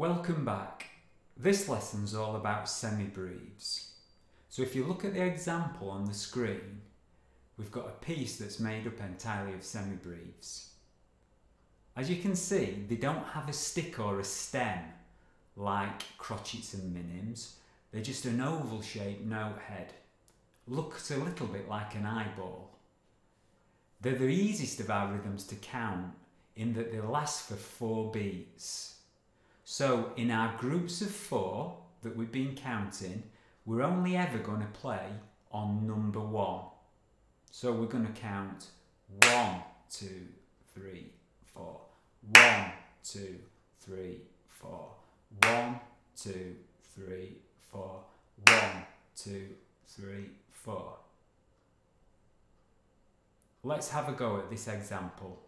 Welcome back. This lesson's all about semibreves. So if you look at the example on the screen, we've got a piece that's made up entirely of semibreves. As you can see, they don't have a stick or a stem like crotchets and minims. They're just an oval shaped note head. Looks a little bit like an eyeball. They're the easiest of our rhythms to count in that they last for four beats. So in our groups of four that we've been counting, we're only ever going to play on number one. So we're going to count one, two, three, four. One, two, three, four. One, two, three, four. One, two, three, four. Let's have a go at this example.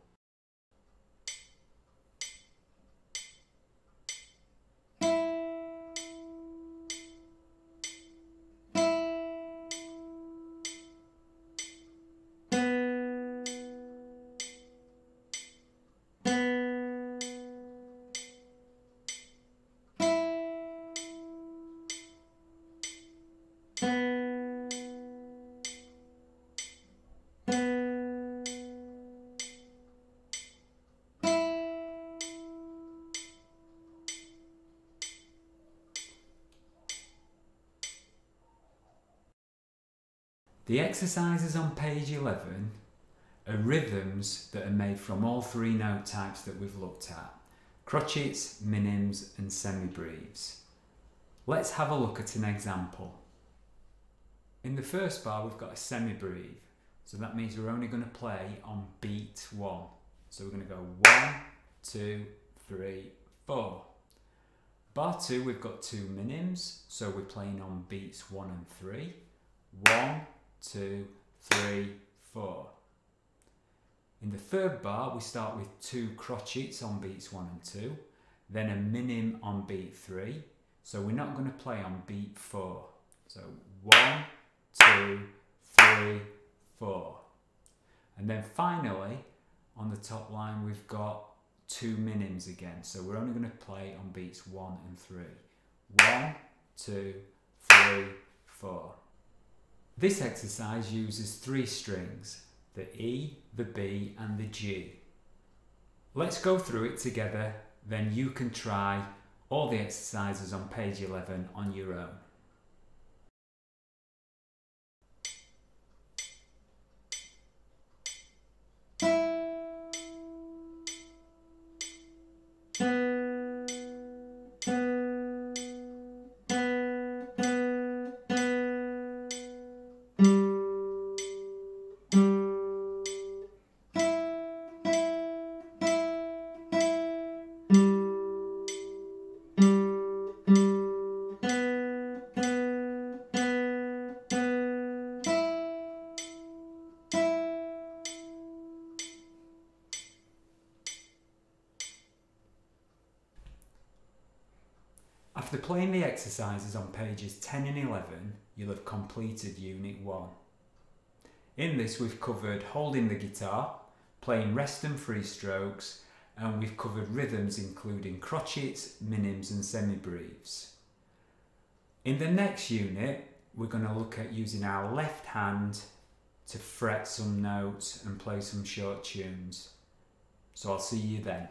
The exercises on page 11 are rhythms that are made from all three note types that we've looked at crotchets, minims, and semibreves. Let's have a look at an example. In the first bar, we've got a semibreve, so that means we're only going to play on beat one. So we're going to go one, two, three, four. Bar two, we've got two minims, so we're playing on beats one and three. One, two, three, four. In the third bar, we start with two crotchets on beats one and two, then a minim on beat three. So we're not going to play on beat four. So one, two, three, four. And then finally, on the top line, we've got two minims again. So we're only going to play on beats one and three. One, two, three, four. This exercise uses three strings, the E, the B and the G. Let's go through it together, then you can try all the exercises on page 11 on your own. After playing the exercises on pages 10 and 11, you'll have completed Unit 1. In this we've covered holding the guitar, playing rest and free strokes, and we've covered rhythms including crotchets, minims and semibreves. In the next unit, we're going to look at using our left hand to fret some notes and play some short tunes. So I'll see you then.